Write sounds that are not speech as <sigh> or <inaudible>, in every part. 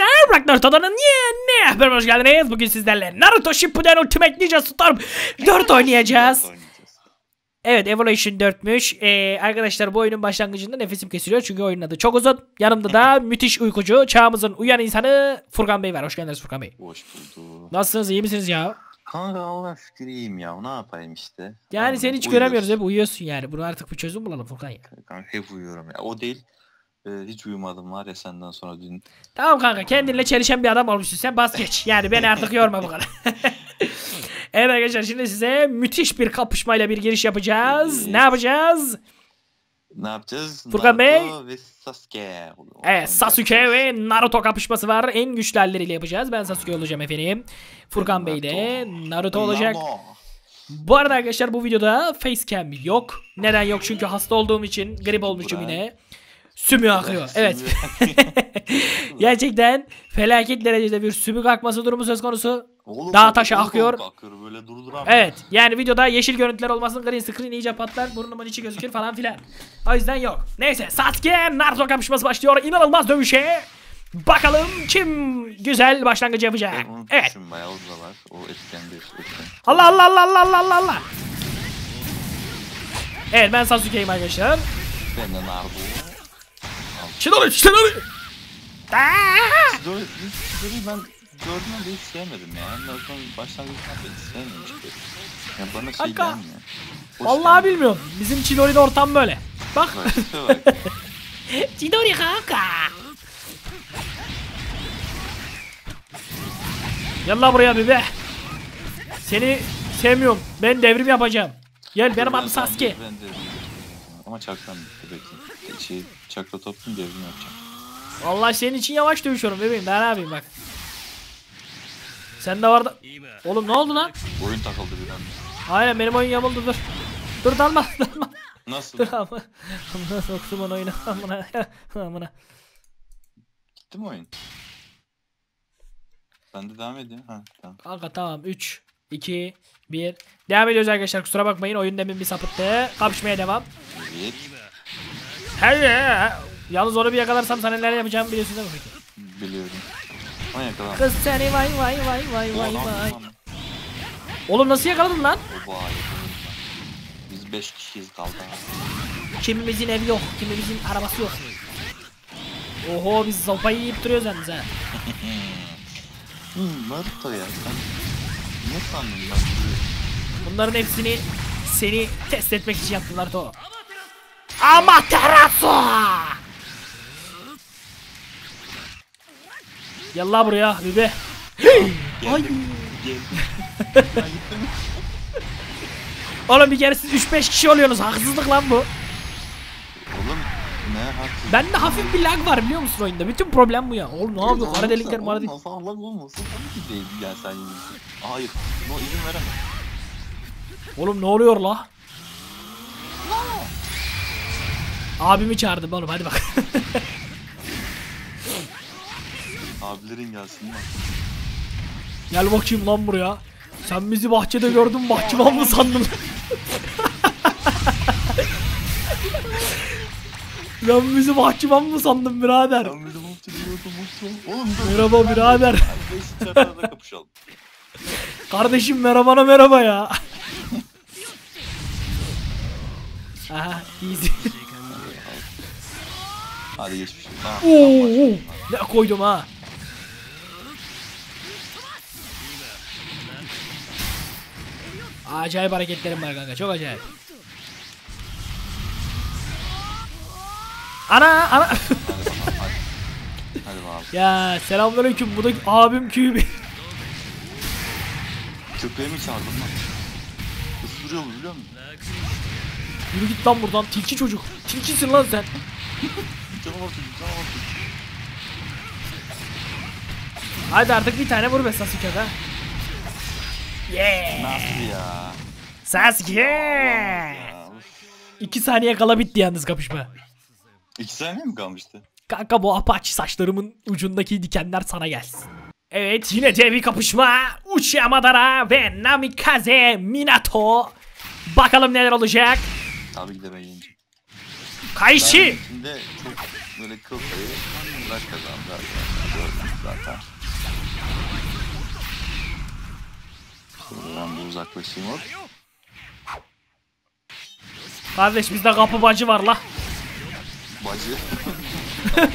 arkadaşlar Burak Naruto'dan yeni haber hoş geldiniz. Bugün sizlerle Naruto Shippuden Ultimate Ninja Storm 4 oynayacağız. Evet Evolution 4'müş. Ee, arkadaşlar bu oyunun başlangıcında nefesim kesiliyor çünkü oyunun adı çok uzun. Yanımda da <laughs> müthiş uykucu, çağımızın uyan insanı Furkan Bey var. Hoş geldiniz Furkan Bey. Hoş bulduk. Nasılsınız iyi misiniz ya? Kanka Allah şükür iyiyim ya. Ne yapayım işte. Yani Aynen, seni hiç uyuyoruz. göremiyoruz hep uyuyorsun yani. Bunu artık bir çözüm bulalım Furkan ya. Kanka hep uyuyorum ya. O değil. Ee, hiç uyumadım var ya senden sonra dün. Tamam kanka kendinle çelişen bir adam olmuşsun sen bas geç. Yani beni artık yorma bu kadar. <laughs> evet arkadaşlar şimdi size müthiş bir kapışmayla bir giriş yapacağız. Ne yapacağız? Ne yapacağız? Furkan Bey? Naruto ve Sasuke. Evet Sasuke ve Naruto kapışması var. En güçlü halleriyle yapacağız. Ben Sasuke olacağım efendim. Furkan Bey de Naruto olacak. Bu arada arkadaşlar bu videoda facecam yok. Neden yok? Çünkü hasta olduğum için grip olmuşum yine. Sümü akıyor. Evet. <laughs> Gerçekten felaket derecede bir sümük akması durumu söz konusu. Oğlum, Dağ taşı akıyor. akıyor. Böyle. Evet yani videoda yeşil görüntüler olmasın green screen iyice patlar burnumun içi gözükür falan filan. O yüzden yok. Neyse Sasuke Naruto kapışması başlıyor. İnanılmaz dövüşe. Bakalım kim güzel başlangıcı yapacak. Evet. bayağı o var. O etken. Allah Allah Allah Allah Allah Allah Allah. Evet ben Sasuke'yim arkadaşlar. Ben de Naruto. Şunları şunları. Böyle, böyle ben gördüğümde hiç sevmedim ya. Naruto'nun başlangıcından beri sevmemiştim. Ya bana şey Kanka, gelmiyor. Hoş Vallahi gelmiyor. bilmiyorum. Bizim Chidori'de ortam böyle. Bak. Bak. Chidori <laughs> kanka. Yallah buraya bebe. Seni sevmiyorum. Ben devrim yapacağım. Gel benim adım Ben- Sasuke. Ben de ama çakram bitti. Şey, çakra topun devrini yapacağım. Vallahi senin için yavaş dövüşüyorum bebeğim. Ne yapayım bak. Sen de vardı. Oğlum ne oldu lan? Oyun takıldı bir anda. Aynen benim oyun yamuldu dur. Dur dalma <laughs> dalma. Nasıl? Dur ama. Amına soktum onu oyuna. <laughs> Amına. Amına. Gitti mi oyun? Ben de devam edeyim. Ha tamam. Kanka tamam 3 2 1 Devam ediyoruz arkadaşlar kusura bakmayın oyun demin bir sapıttı. Kapışmaya devam. Evet. Hey Yalnız onu bir yakalarsam sana neler yapacağımı biliyorsun değil mi peki? Biliyorum. Ama yakalandım. Kız seni vay vay vay vay vay vay. Oğlum nasıl yakaladın lan? Oba yakaladım ben. Biz 5 kişiyiz kaldı. Kimimizin evi yok, kimimizin arabası yok. Oho biz sopayı yiyip duruyoruz yalnız ha. <laughs> Hmm, Naruto ya sen ne sandın lan? Bunların hepsini seni test etmek için yaptılar to. Amaterasu! Yallah buraya bebe. Ay. Ben gittim. <laughs> Oğlum bir kere siz 3-5 kişi oluyorsunuz. Haksızlık lan bu. Oğlum ne haksız. Bende hafif bir lag var biliyor musun oyunda? Bütün problem bu ya. Oğlum ne yapıyor? Kara delikler mara delik. Olmasa Allah olmasa tabii ki değil yani sen. Hayır. No izin veremem. Oğlum ne oluyor la? Abimi çağırdım oğlum hadi bak. <laughs> Abilerin gelsin lan. Gel bakayım lan buraya. Sen bizi bahçede gördün bahçıvan mı sandın? <laughs> Sen bizi bahçıvan mı sandın birader? Ben. Oğlum dur. Merhaba birader. Kapışalım. Kardeşim merhabana merhaba ya. <laughs> Aha easy. Hadi geçmiş. Tamam. Oo, ne koydum ha. Acayip hareketlerim var kanka çok acayip. Ana ana. Hadi bakalım hadi. Hadi bakalım. ya selamünaleyküm bu da abim Kübi. Köpeğimi çağırdım lan. Isırıyor mu biliyor musun? Yürü git lan buradan tilki çocuk. Tilkisin lan sen. Canavar çocuk canavar çocuk. Hadi artık bir tane vur be Sasuke'da. Yeah. Nasıl ya? Sasuke. 2 saniye kala bitti yalnız kapışma. İki saniye mi kalmıştı? Kanka bu apache saçlarımın ucundaki dikenler sana gelsin. Evet yine dev bir kapışma. Madara ve Namikaze Minato. Bakalım neler olacak. Tabii ki de ben yeneceğim. Kaishi. Ben içinde çok böyle kıl payı Burak kazandı arkadaşlar. Gördüm. zaten. Ben bir uzaklaşayım hop. Kardeş bizde kapı bacı var la. Bacı. <laughs>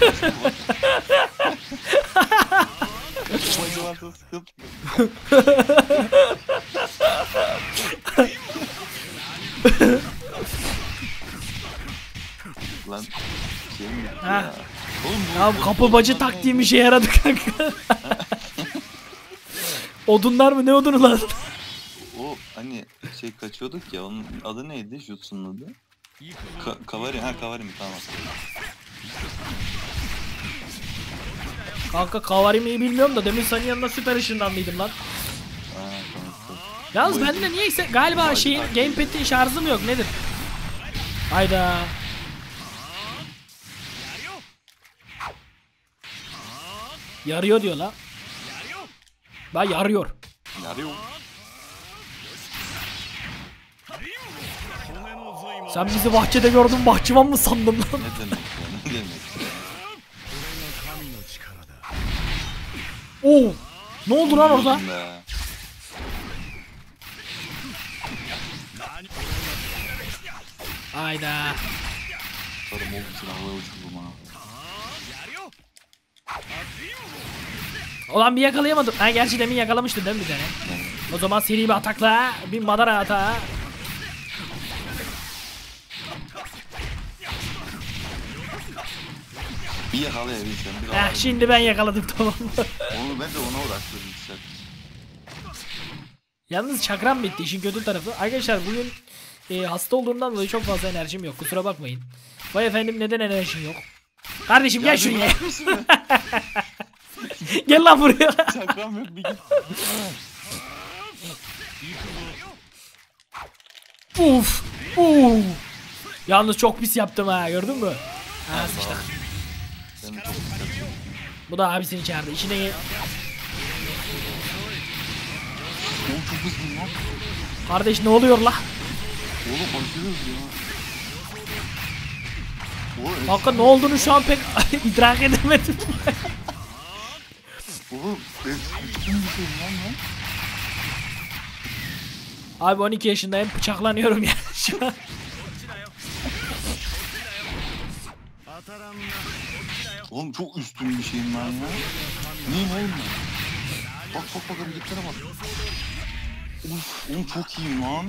Bacı varsa sıkıntı. <laughs> Lan şey mi gitti Ha. ya? Oğlum bu Ya kapı bacı taktiğim işe yaradı kanka. <laughs> Odunlar mı ne odunu lan? O hani şey kaçıyorduk ya onun adı neydi Jutsu'nun adı? Ka Kavari ha Kavari mi tamam. Kanka kavarimiyi bilmiyorum da demin senin yanında süper ışınlanlıydım lan. Yalnız bende niyeyse galiba şeyin gamepad'in şarjı mı yok nedir? Hayda. Yarıyor diyor la. Bak yarıyor. Yarıyor. Sen bizi bahçede gördün bahçıvan mı sandın lan? Ne demek ya ne demek ya. Oo. Ne oldu lan orada? Hayda. Sarım oldu havaya uçurdum ha. Ulan bir yakalayamadım. Ha gerçi demin yakalamıştın değil mi bir tane? O zaman seri bir atakla bir madara atağı. Bir yakalayabilsem bir Heh, şimdi ben yakaladım <laughs> tamam mı? Onu ben de ona uğraştırdım işte. Yalnız çakram bitti işin kötü tarafı. Arkadaşlar bugün e, hasta olduğumdan dolayı çok fazla enerjim yok. Kusura bakmayın. Vay efendim neden enerjin yok? Kardeşim gel şuraya. <laughs> gel lan buraya. <laughs> Çakram yok bir git. Uf. Uf. Yalnız çok pis yaptım ha gördün mü? Ha istedim. Bu da abisini çağırdı. Hızlıyım lan. Kardeş ne oluyor la? Oğlum aşırı hızlı ya. Kanka ne olduğunu şu an pek <laughs> idrak edemedim. Oğlum. Abi 12 yaşındayım bıçaklanıyorum ya <laughs> şu an. Oğlum çok üstün bir şeyim lan ya. Neyim oğlum ben? Bak bak bak hareketlere bak. Uf, oğlum çok iyiyim lan.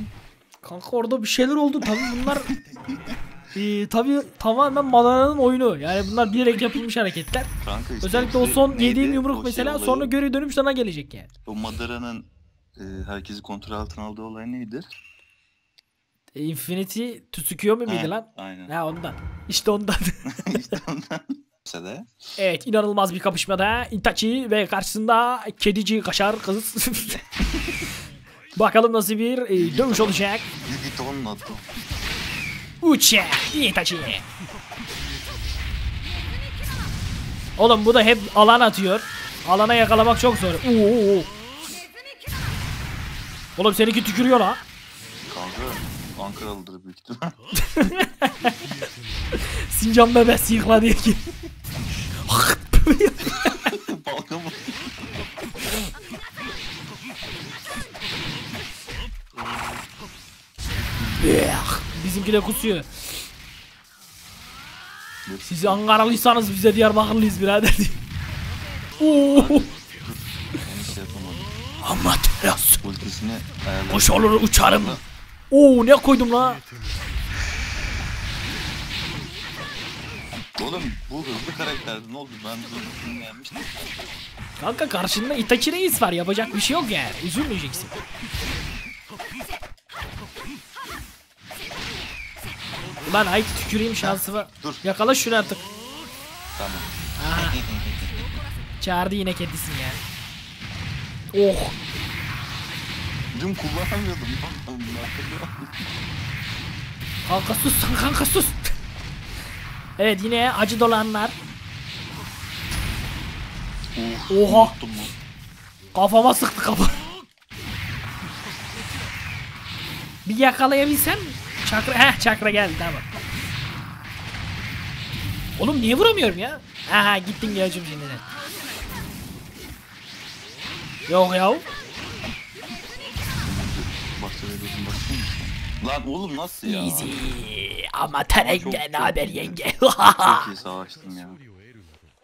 Kanka orada bir şeyler oldu tabi bunlar <laughs> Ee, tabi tamamen Madana'nın oyunu yani bunlar bilerek yapılmış hareketler Kanka işte Özellikle o son neydi? yediğim O yumruk şey mesela olayı- sonra geri dönüp sana gelecek yani O Madara'nın e, herkesi kontrol altına aldığı olay neydi? E, Infinity Tsukuyo mu He, lan? Aynen. Ha ondan işte ondan <laughs> işte ondan. Mesela Evet inanılmaz bir kapışmada Itachi ve karşısında kedici kaşar kız <laughs> Bakalım nasıl bir e, dövüş olacak Git onun adı. Uche Itachi Oğlum bu da hep alan atıyor. Alana yakalamak çok zor. Oo. Oğlum seninki tükürüyor la. Kanka Ankaralıdır büyük ihtimal. <laughs> Sincan bebesi yıkla diye ki. <laughs> Balkan mı? Bizimki de kusuyor. Siz Ankaralıysanız biz de Diyarbakırlıyız birader. <laughs> Oo. Yapamadım. Amaterasu. Ultisini. Kuş olur uçarım. Oo ne koydum la? Oğlum bu hızlı karakterdi ne oldu ben bunu dinlemiştim. Kanka karşında Itachi Reis var yapacak bir şey yok yani. Üzülmeyeceksin. Ulan ay tüküreyim şansıma. Dur. Yakala şunu artık. Tamam. Aha. <laughs> Çağırdı yine kedisini ya. Oh. Dün kullanamıyordum. lan. Kanka sus kanka sus. evet yine acı dolanlar. Uf, Oha. lan. Kafama sıktı kafa. Bir yakalayabilsem çakra heh çakra geldi tamam. Oğlum niye vuramıyorum ya? Aha gittin geleceğim şimdi. Yok ya. Başta veriyorsun başka mısın? Lan oğlum nasıl ya? Easy. Ama terenge ne haber yenge? Çok iyi <laughs> savaştım ya.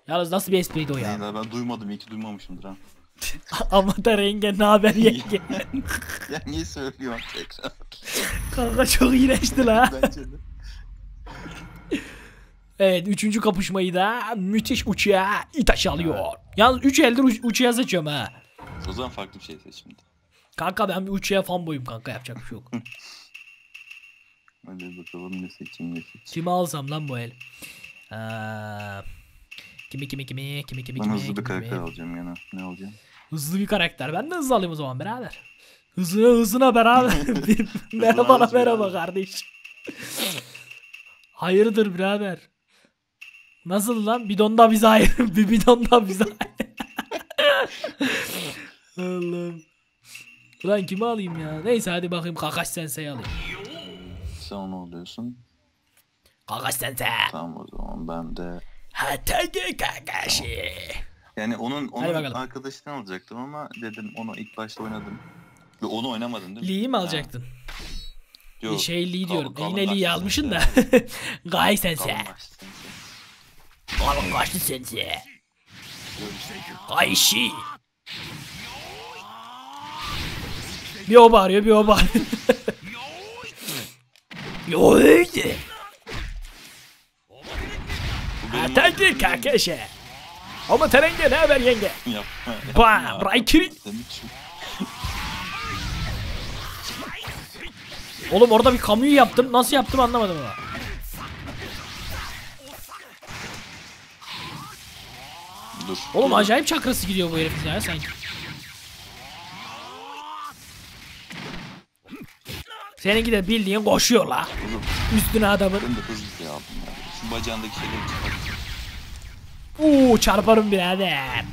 Yalnız nasıl bir espriydi o ya? Neyse ben duymadım iyi ki duymamışımdır ha. <laughs> Ama terenge ne haber yenge? <laughs> ya niye söylüyorsun tekrar? Kanka çok iğrençti la. <laughs> Evet üçüncü kapışmayı da müthiş uçağa İtaş alıyor. Yalnız üç eldir uç- uçağa seçiyorum ha. O zaman farklı bir şey seç şimdi. Kanka ben bir uçağa fan boyum kanka yapacak bir şey yok. Hadi bakalım ne seçeyim ne seçeyim. Kimi alsam lan bu el? Aa, kimi kimi kimi kimi kimi Ben kimi hızlı bir karakter kimi? alacağım gene. Ne alacağım? Hızlı bir karakter. Ben de hızlı alayım o zaman birader. Hızına hızına beraber. <laughs> <laughs> Merhaba merhaba kardeş. Hayırdır birader? Nasıl lan? Bidonda bize hayır. <laughs> Bir bidonda bize. Allah'ım. Ulan kimi alayım ya? Neyse hadi bakayım Kakashi Sensei'yi alayım. Sen onu alıyorsun. Kakashi Sensei. Tamam o zaman ben de... Hatake Kakashi. Yani onun, onun bakalım. arkadaşını alacaktım ama dedim onu ilk başta oynadım. Ve onu oynamadım değil mi? Lee'yi mi Ha, alacaktın? Yok. şey Lee Kal- diyorum. kalın Yine Lee'yi almışsın da. <laughs> Gai Sensei. Kalın kaçlı Sensei. Kaishi. Bir o bağırıyor bir o bağırıyor. <laughs> Yo benim Ataki Kakashi. Ama terenge ne haber yenge? Yapma. Bam, için. Oğlum orada bir kamuyu yaptım. Nasıl yaptım anlamadım ama. Dur. Oğlum Dur. acayip çakrası gidiyor bu herifin ya sanki. Seninki de bildiğin koşuyor la. Üstüne adamın. Ben de hızlı şey aldım ya. Şu bacağındaki şeyleri çıkart. Uuu çarparım birader.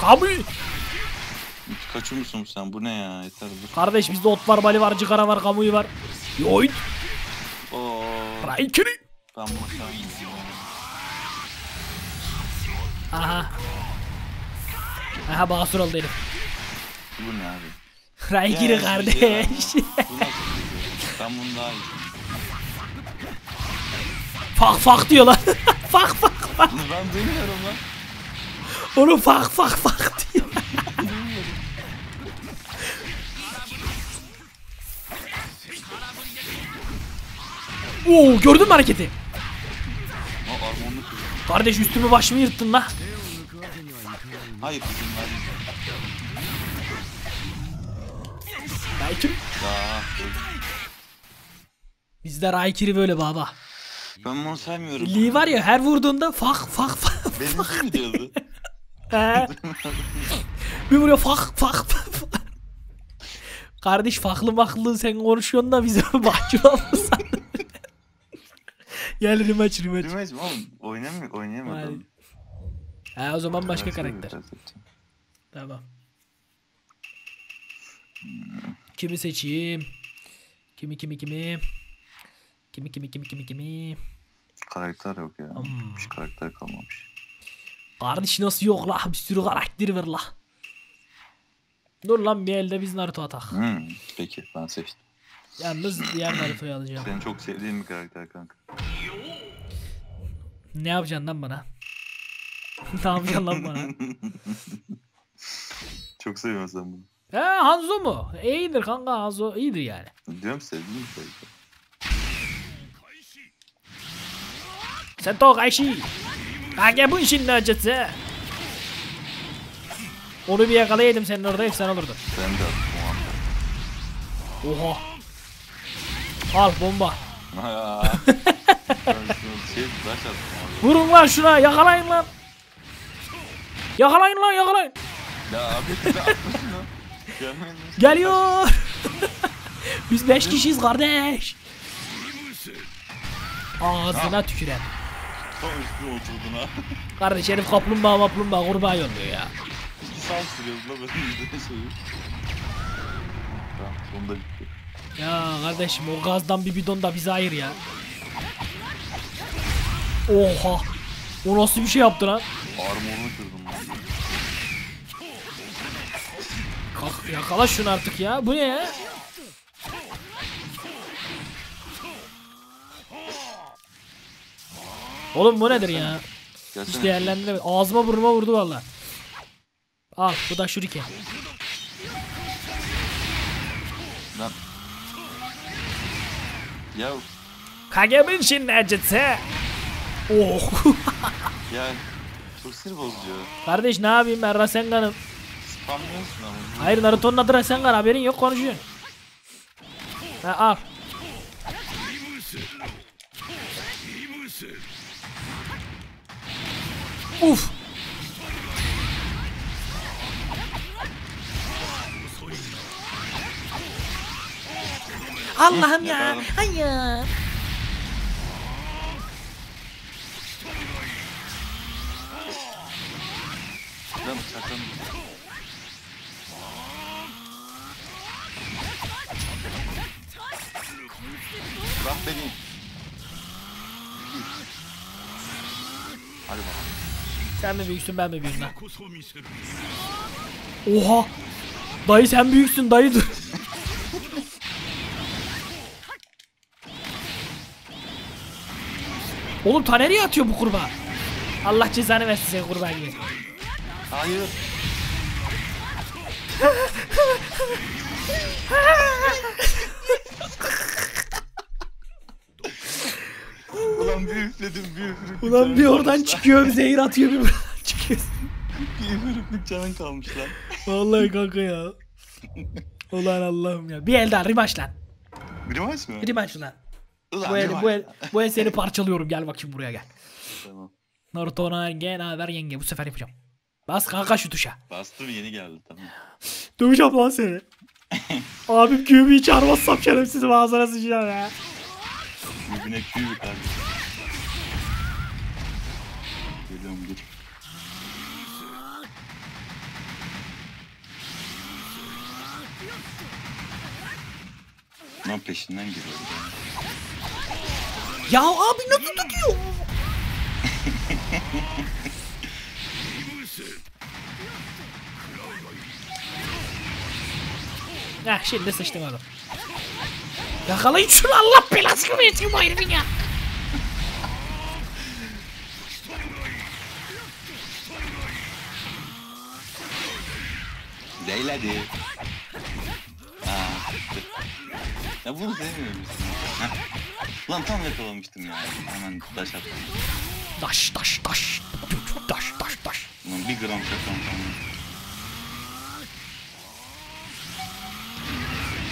Kamu. Kaçıyor musun sen? Bu ne ya? Yeter dur. Kardeş bizde ot var, bali var, cigara var, kamuyu var. Yoy. Oo. Raikiri. Ben bunu. Aha. Aha basur oldu herif. Bu ne abi? Raikiri Ya, kardeş. ya. Bu nasıl şey? Ben bunu daha iyi. fak fak diyor lan. <laughs> fak fak fak. Ben demiyorum lan. Onu fak fak fak diyor. Oo gördün mü hareketi? Kardeş üstümü başımı yırttın la. Hayır. Raikiri. Ya. dur. Bizde Raikiri böyle baba. Ben bunu sevmiyorum. Lee var ya her vurduğunda fak fak fak. Benimki mi diyordu? He. bir vuruyor fak fak fak. Kardeş faklı maklı sen konuşuyorsun da bize bahçı olmasan. Gel rematch rematch. Bilmez mi oğlum? Oynamıyor, oynayamadım. Ha o zaman başka karakter. Tamam. Kimi seçeyim? Kimi kimi kimi? Kimi kimi kimi kimi kimi? Karakter yok ya. Hmm. Hiç karakter kalmamış. Kardeş nasıl yok la? Bir sürü karakter var la. Dur lan bir elde biz Naruto atak. Hmm, peki ben seçtim. Yalnız diğer Naruto'yu alacağım. Senin çok sevdiğin bir karakter kanka. Ne yapacaksın lan bana? <laughs> ne yapacaksın lan bana? <laughs> çok seviyorsun sen bunu. He Hanzo mu? İyidir kanka Hanzo iyidir yani. Diyorum sevdiğin bir karakter. Sento Kaishi. Kage bu işin acısı. Onu bir yakalayaydım senin orada efsane olurdu. Ben de. Oha. Al bomba. <laughs> Şey. Vurun lan şuna yakalayın lan. Yakalayın lan yakalayın. Ya abi? <laughs> Geliyor. <laughs> Biz 5 kişiyiz kardeş. Ağzına tüküren. Oturdun ha. <laughs> Kardeş herif kaplumbağa maplumbağa kurbağa yolluyor ya. İki saat sürüyoruz la böyle izlediğin şeyi. Tamam sonunda bitti. Ya kardeşim o gazdan bir bidon da bize ayır ya. Oha. O nasıl bir şey yaptı lan? Armorunu kırdım lan. Kalk yakala şunu artık ya. Bu ne ya? Oğlum bu nedir ya? Hiç Gelsene. değerlendiremedim. Ağzıma burnuma vurdu valla. Al bu da şuriken. Lan. Ya Kagemin şinnacısı. Oh. <laughs> ya çok sinir bozucu. Kardeş ne yapayım ben Rasengan'ım. Spamlıyorsun ama. Hayır Naruto'nun adı Rasengan haberin yok konuşuyorsun. Ha al. Uf. Allah'ım ya. Hayır. Lan sakın. Bırak beni. Hadi bakalım. Sen mi büyüksün ben mi büyüğüm lan? Oha. Dayı sen büyüksün dayı dur. Oğlum ta nereye atıyor bu kurbağa? Allah cezanı versin seni kurbağa gibi. Hayır. <laughs> Ulan bir üfledim bir üfürüklük Ulan bir oradan çıkıyor bir zehir atıyor bir buradan <laughs> çıkıyor. Bir üfürüklük canın kalmış lan. Vallahi kanka ya. Ulan Allah'ım ya. Bir el daha rematch lan. Grimaç mı? Rematch lan. Ulan Bu el, bu el, bu el seni parçalıyorum gel bakayım buraya gel. Tamam. Naruto yenge naber yenge bu sefer yapacağım. Bas kanka şu tuşa. Bastım yeni geldi tamam. Döveceğim lan seni. <laughs> Abim QB'yi çağırmazsam şerefsizim ağzına sıçacağım ya. Birbirine bir kardeşim. Geliyorum dur. Lan peşinden geliyorum. Ya abi nasıl tutuyor? Heh <laughs> şimdi sıçtım adam. Yakalayın şunu Allah belasını versin bu herifin ya. Zeyledi. Aa, çıktı. Ya bunu sevmiyorum işte. Heh. Lan tam yakalamıştım ya. Hemen taş attım. Daş daş daş. Daş daş daş. Ulan bir gram şakam kalmadı.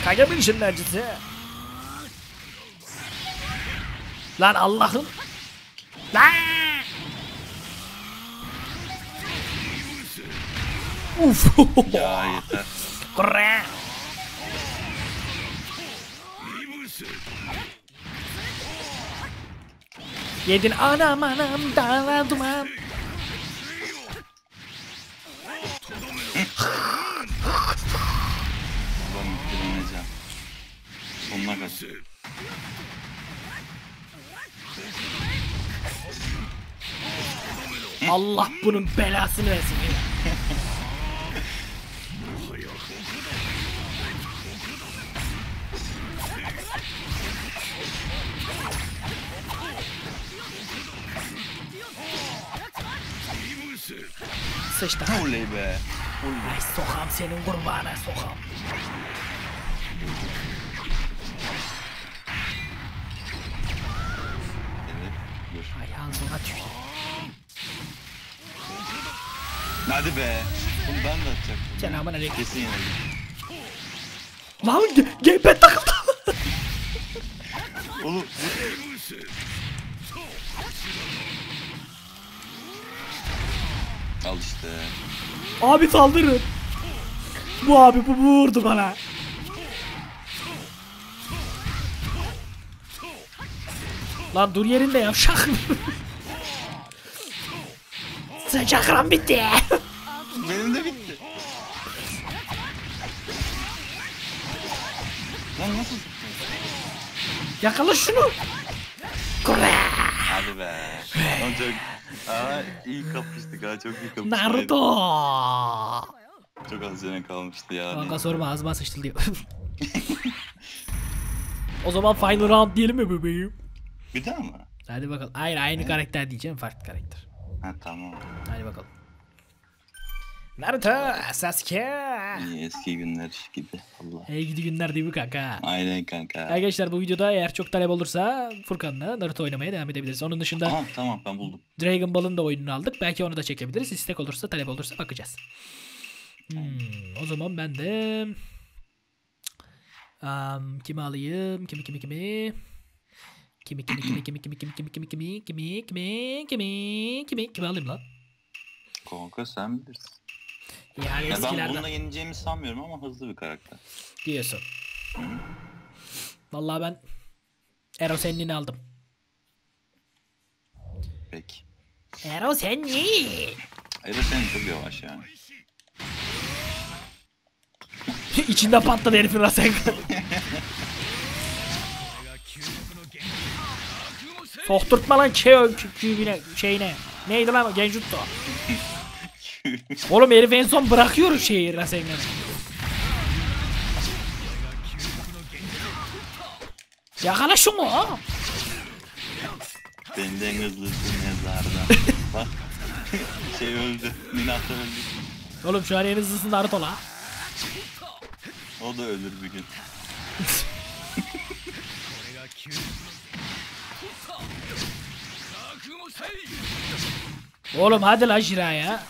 Kagemin şinnacısı. Lan Allah'ım. Lan. Uf. Ya yeter. Yedin anam anam dağlar duman. Ulan direneceğim. Sonuna kadar. Allah bunun belasını versin. <laughs> Sıçtı. Oley be. Oley. Ay sokam senin kurbanına sokam. Evet. Dur. Tüy. Hadi be. Bunu ben de atacaktım. Selamun aleyküm. Kesin yenildim. Lan gamepad takıldı. Oğlum işte. abi saldırın. Bu abi bu, bu vurdu bana. Lan dur yerinde yavşak. <laughs> Sen çakran bitti. Benim de bitti. Lan nasıl? Yakala şunu. Kore. Hadi be. Çok... Aa iyi kapıştık ha çok iyi kapıştık. Naruto. Çok az sene kalmıştı ya. Kanka sorma ağzıma sıçtı diyor. <laughs> o zaman final round diyelim mi bebeğim? Bir daha mı? Hadi bakalım. Hayır aynı karakter diyeceğim farklı karakter. Ha tamam. Hadi bakalım. Naruto, Sasuke. İyi eski günler gibi. Allah. Hey gidi günler değil mi kanka? Aynen kanka. Arkadaşlar bu videoda eğer çok talep olursa Furkan'la Naruto oynamaya devam edebiliriz. Onun dışında Aha tamam ben buldum. Dragon Ball'ın da oyununu aldık. Belki onu da çekebiliriz. İstek olursa, talep olursa bakacağız. Hmm, o zaman ben de um, kimi alayım? Kimi kimi kimi? Kimi kimi kimi kimi kimi kimi kimi kimi kimi kimi kimi kimi kimi kimi alayım lan? Kanka sen bilirsin. Yani Ya ben eskilerden bununla yeneceğimi sanmıyorum ama hızlı bir karakter. diyorsun. Vallahi ben Ero Sennin'i aldım. Peki. Ero Senni. Evet sen çok yavaş yani. <laughs> İçinde patladı herifin Rasengan. <laughs> Sokturtma lan kübüne şeyine. Neydi lan Genjutsu. <laughs> Oğlum herif en son bırakıyor şeyi Rasengan'ı. Yakala şunu. Benden hızlısı mezarda. <laughs> Bak. şey öldü. Minato öldü. Oğlum şu an en hızlısı Naruto la. O da ölür bir gün. Oğlum hadi la Jira ya.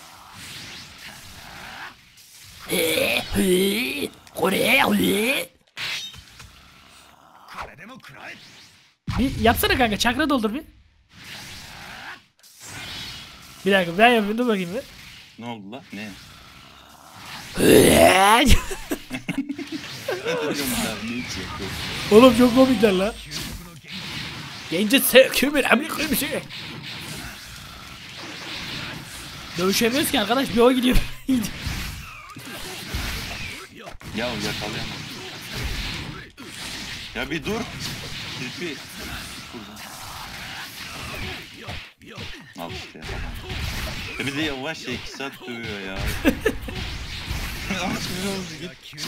Bir yapsana kanka çakra doldur bir. Bir dakika ben yapayım dur bakayım bir. Ne oldu la? Ne? Oğlum çok komikler la. Gence sevkümür emri şey. Dövüşemiyoruz ki arkadaş bir o gidiyor. Ya yakalayamam. Ya bir dur. Kirpi. Al işte. Ya bir de yavaş ya 2 saat dövüyor ya. Aç biraz git.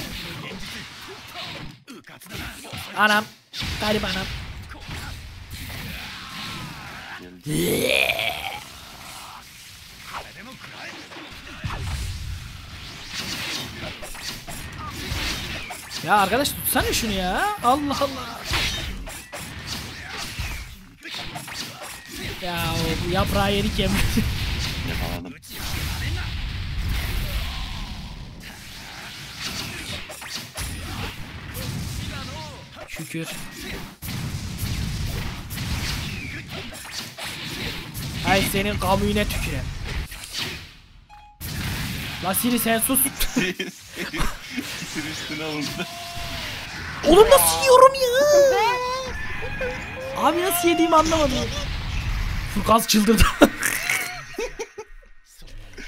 anam. Garip anam. Geldi. Ya arkadaş tutsana şunu ya. Allah Allah. Ya o bu yaprağı yedik yem. Yakaladım. Şükür. Ay senin kamyone tüküren. La Siri sen sus. <laughs> Sır üstüne alındı. Oğlum nasıl yiyorum ya? Abi nasıl yediğimi anlamadım. Furkan çıldırdı. <laughs>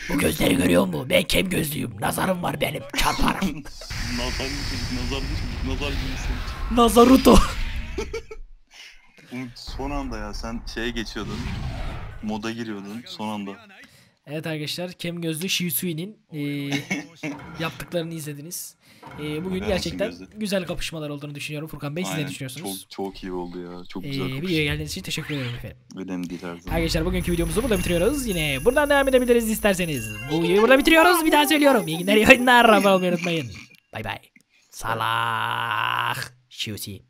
Bu gözleri görüyor musun? Ben kem gözlüyüm. Nazarım var benim. Çarparım. <laughs> Nazar nazar nazar gibisin. Nazaruto. <laughs> Umut son anda ya sen şeye geçiyordun. Moda giriyordun son anda. Evet arkadaşlar Kem Gözlü Shisui'nin eee <laughs> yaptıklarını izlediniz. Eee, bugün Evet, gerçekten güzel kapışmalar olduğunu düşünüyorum. Furkan Bey siz ne düşünüyorsunuz? Çok çok iyi oldu ya. Çok güzel kapıştı. videoya geldiğiniz için teşekkür ederim efendim. Önemli değil her zaman. Arkadaşlar bugünkü videomuzu burada bitiriyoruz. Yine buradan devam edebiliriz isterseniz. Bu videoyu burada bitiriyoruz. Bir daha söylüyorum. İyi günler, iyi oyunlar. Abone olmayı unutmayın. Bay bay. Salah. Şusi.